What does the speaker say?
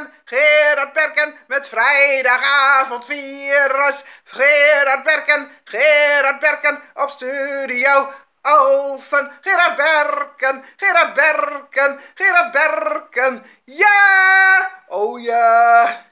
Berken, Gerard Berken met vrijdagavondvirus. Gerard Berken, Gerard Berken op studio Alphen. Gerard Berken, Gerard Berken, Gerard Berken. Ja, oh ja.